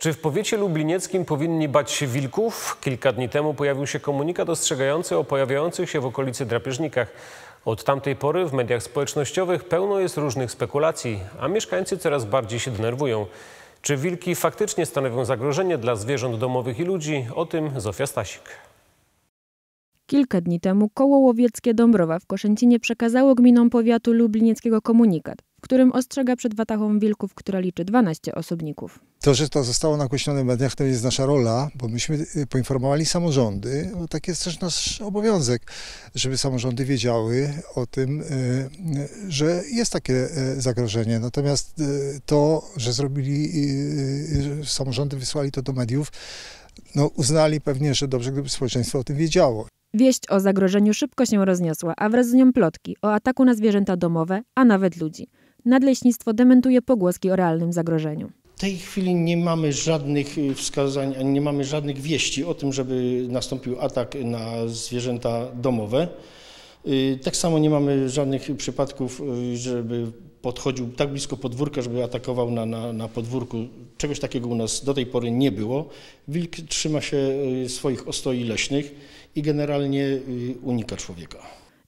Czy w powiecie lublinieckim powinni bać się wilków? Kilka dni temu pojawił się komunikat ostrzegający o pojawiających się w okolicy drapieżnikach. Od tamtej pory w mediach społecznościowych pełno jest różnych spekulacji, a mieszkańcy coraz bardziej się denerwują. Czy wilki faktycznie stanowią zagrożenie dla zwierząt domowych i ludzi? O tym Zofia Stasik. Kilka dni temu koło łowieckie Dąbrowa w Koszęcinie przekazało gminom powiatu lublinieckiego komunikat, w którym ostrzega przed watachą wilków, która liczy 12 osobników. To, że to zostało nagłośnione w mediach, to jest nasza rola, bo myśmy y, poinformowali samorządy, bo tak jest też nasz obowiązek, żeby samorządy wiedziały o tym, y, y, że jest takie zagrożenie. Natomiast to, że zrobili, że samorządy wysłali to do mediów, no uznali pewnie, że dobrze, gdyby społeczeństwo o tym wiedziało. Wieść o zagrożeniu szybko się rozniosła, a wraz z nią plotki o ataku na zwierzęta domowe, a nawet ludzi. Nadleśnictwo dementuje pogłoski o realnym zagrożeniu. W tej chwili nie mamy żadnych y, wskazań, nie mamy żadnych wieści o tym, żeby nastąpił atak na zwierzęta domowe. Y, tak samo nie mamy żadnych przypadków, y, żeby podchodził tak blisko podwórka, żeby atakował na, na, na podwórku. Czegoś takiego u nas do tej pory nie było. Wilk trzyma się swoich ostoi leśnych i generalnie unika człowieka.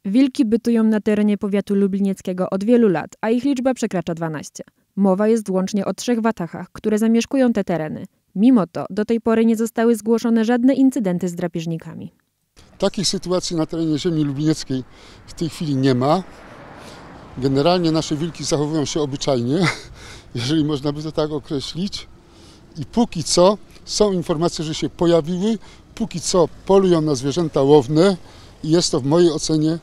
Wilki bytują na terenie powiatu lublinieckiego od wielu lat, a ich liczba przekracza 12. Mowa jest łącznie o trzech watachach, które zamieszkują te tereny. Mimo to do tej pory nie zostały zgłoszone żadne incydenty z drapieżnikami. Takich sytuacji na terenie ziemi lublinieckiej w tej chwili nie ma. Generalnie nasze wilki zachowują się obyczajnie, jeżeli można by to tak określić. I póki co są informacje, że się pojawiły, póki co polują na zwierzęta łowne i jest to w mojej ocenie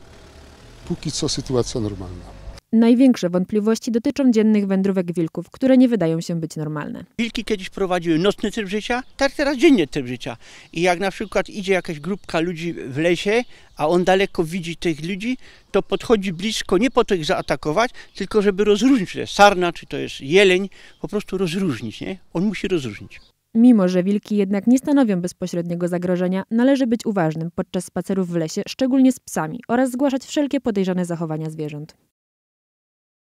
póki co sytuacja normalna. Największe wątpliwości dotyczą dziennych wędrówek wilków, które nie wydają się być normalne. Wilki kiedyś prowadziły nocny tryb życia, tak teraz dziennie tryb życia. I jak na przykład idzie jakaś grupka ludzi w lesie, a on daleko widzi tych ludzi, to podchodzi blisko nie po to ich zaatakować, tylko żeby rozróżnić, czy to jest sarna, czy to jest jeleń, po prostu rozróżnić, nie? On musi rozróżnić. Mimo, że wilki jednak nie stanowią bezpośredniego zagrożenia, należy być uważnym podczas spacerów w lesie, szczególnie z psami, oraz zgłaszać wszelkie podejrzane zachowania zwierząt.